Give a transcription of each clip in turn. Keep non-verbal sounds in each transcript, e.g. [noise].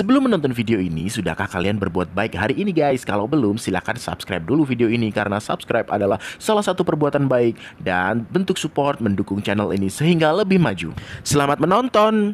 Sebelum menonton video ini, sudahkah kalian berbuat baik hari ini guys? Kalau belum, silahkan subscribe dulu video ini karena subscribe adalah salah satu perbuatan baik dan bentuk support mendukung channel ini sehingga lebih maju. Selamat menonton!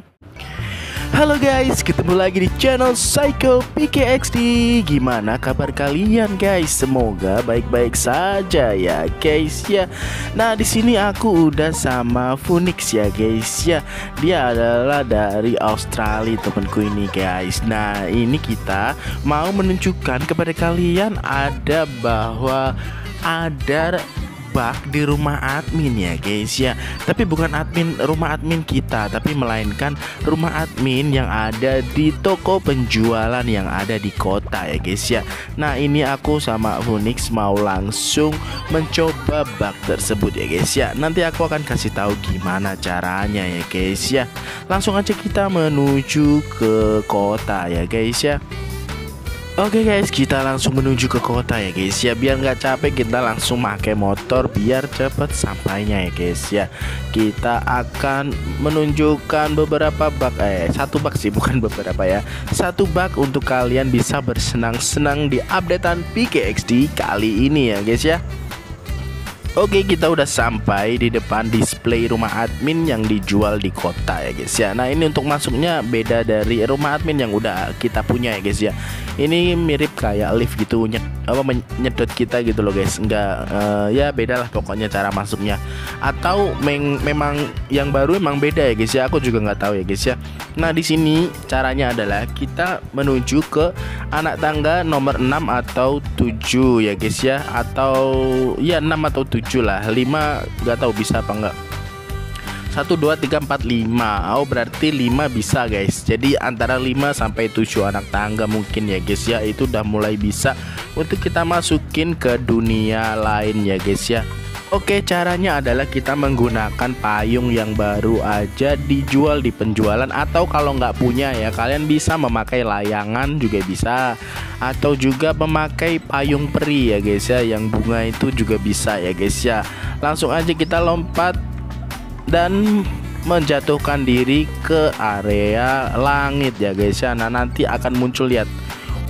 Halo guys, ketemu lagi di channel Psycho PKXD Gimana kabar kalian guys? Semoga baik-baik saja ya guys ya. Nah di sini aku udah sama Phoenix ya guys ya. Dia adalah dari Australia temanku ini guys. Nah ini kita mau menunjukkan kepada kalian ada bahwa ada bug di rumah admin ya guys ya. Tapi bukan admin rumah admin kita Tapi melainkan rumah admin yang ada di toko penjualan yang ada di kota ya guys ya. Nah ini aku sama Phoenix mau langsung mencoba bug tersebut ya guys ya. Nanti aku akan kasih tahu gimana caranya ya guys ya. Langsung aja kita menuju ke kota ya guys ya Oke guys, kita langsung menuju ke kota ya guys ya. Biar nggak capek kita langsung pakai motor biar cepet sampainya ya guys ya. Kita akan menunjukkan beberapa bug Eh, satu bug sih [laughs] bukan beberapa ya. Satu bug untuk kalian bisa bersenang-senang di updatean PKXD kali ini ya guys ya Oke kita udah sampai di depan display rumah admin yang dijual di kota ya guys ya. Nah ini untuk masuknya beda dari rumah admin yang udah kita punya ya guys ya. Ini mirip kayak lift gitu nyet, apa menyedot kita gitu loh guys. Enggak uh, ya beda lah pokoknya cara masuknya. Atau meng, memang yang baru emang beda ya guys ya. Aku juga nggak tahu ya guys ya. Nah di sini caranya adalah kita menuju ke anak tangga nomor 6 atau 7 ya guys ya. Atau ya 6 atau 7 7 lah. 5 gak tahu bisa apa enggak 1 2 3 4 5 Oh berarti 5 bisa guys. Jadi antara 5 sampai 7 anak tangga mungkin ya guys ya. Itu udah mulai bisa Untuk kita masukin ke dunia lain ya guys ya Oke caranya adalah kita menggunakan payung yang baru aja dijual di penjualan atau kalau nggak punya ya kalian bisa memakai layangan juga bisa. Atau juga memakai payung peri ya guys ya yang bunga itu juga bisa ya guys ya. Langsung aja kita lompat dan menjatuhkan diri ke area langit ya guys ya. Nah nanti akan muncul lihat.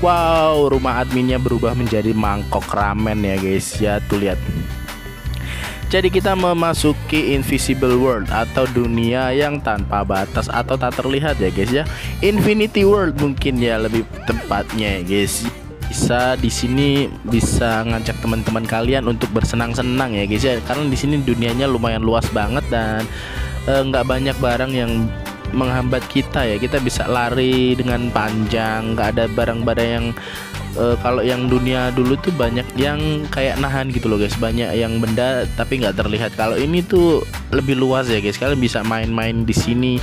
Wow rumah adminnya berubah menjadi mangkok ramen ya guys ya. Tuh lihat jadi kita memasuki invisible world atau dunia yang tanpa batas atau tak terlihat ya guys ya. Infinity world mungkin ya lebih tepatnya ya guys. Bisa di sini bisa ngajak teman-teman kalian untuk bersenang-senang ya guys ya. Karena di sini dunianya lumayan luas banget dan eh, nggak e, banyak barang yang menghambat kita ya. Kita bisa lari dengan panjang, nggak ada barang-barang yang uh, kalau yang dunia dulu tuh banyak yang kayak nahan gitu loh guys. Banyak yang benda tapi nggak terlihat. Kalau ini tuh lebih luas ya guys. Kalian bisa main-main di sini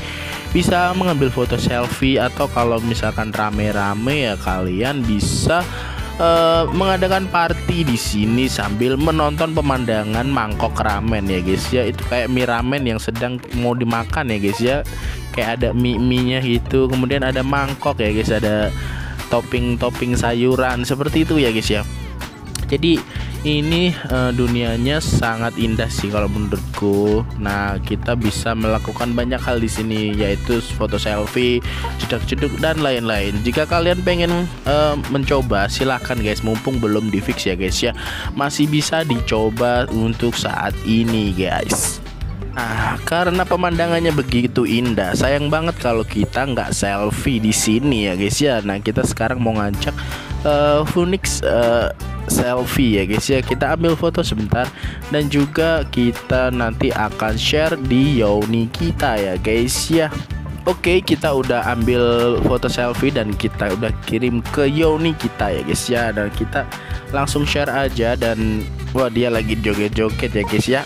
bisa mengambil foto selfie atau kalau misalkan rame-rame ya kalian bisa uh, mengadakan party di sini sambil menonton pemandangan mangkok ramen ya guys. Ya itu kayak mie ramen yang sedang mau dimakan ya guys ya kayak ada mie mie nya gitu kemudian ada mangkok ya guys ada topping-topping sayuran seperti itu ya guys ya. Jadi ini uh, dunianya sangat indah sih kalau menurutku. Nah, kita bisa melakukan banyak hal di sini yaitu foto selfie, cedak-ceduk dan lain-lain. Jika kalian pengen uh, mencoba silahkan guys, mumpung belum di fix ya guys ya. Masih bisa dicoba untuk saat ini guys. Nah, karena pemandangannya begitu indah, sayang banget kalau kita nggak selfie di sini ya guys ya. Nah, kita sekarang mau ngajak uh, Phoenix uh, selfie ya guys ya. Kita ambil foto sebentar dan juga kita nanti akan share di Yoni kita ya guys ya. Oke, kita udah ambil foto selfie dan kita udah kirim ke Yoni kita ya guys ya. Dan kita langsung share aja dan wah dia lagi joget-joget ya guys ya.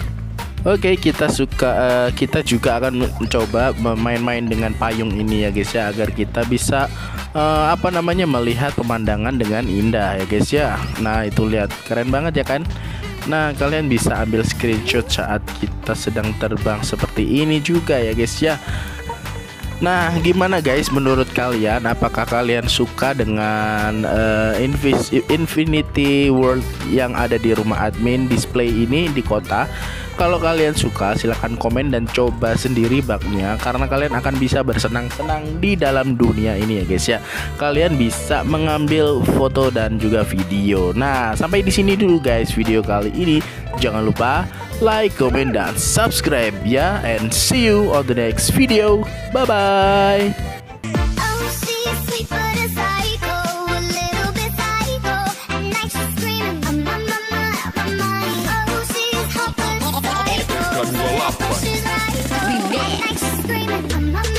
Oke, kita suka uh, kita juga akan mencoba main-main dengan payung ini ya guys ya agar kita bisa uh, apa namanya melihat pemandangan dengan indah ya guys ya. Nah, itu lihat keren banget ya kan? Nah, kalian bisa ambil screenshot saat kita sedang terbang seperti ini juga ya guys ya. Nah, gimana guys menurut kalian? Apakah kalian suka dengan uh, Infinity World yang ada di rumah admin display ini di kota? Kalau kalian suka silahkan komen dan coba sendiri baknya karena kalian akan bisa bersenang-senang di dalam dunia ini ya guys ya. Kalian bisa mengambil foto dan juga video. Nah, sampai di sini dulu guys video kali ini. Jangan lupa like, comment dan subscribe ya and see you on the next video. Bye bye. I'm, not.